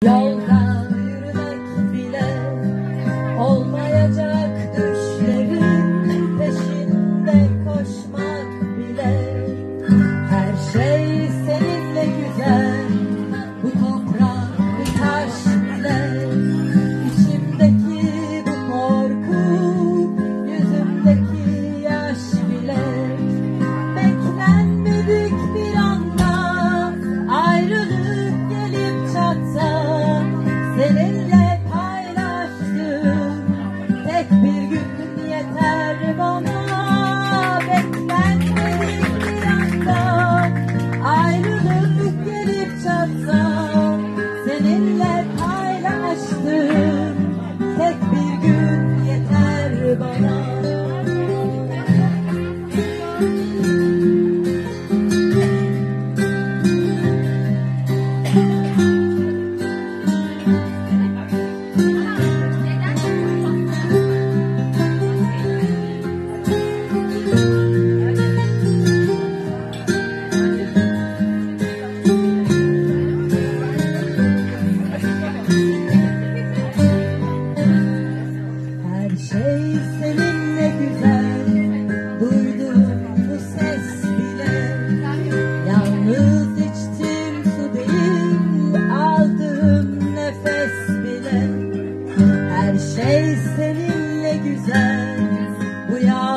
要日光 şey seninle güzel Bu yağmur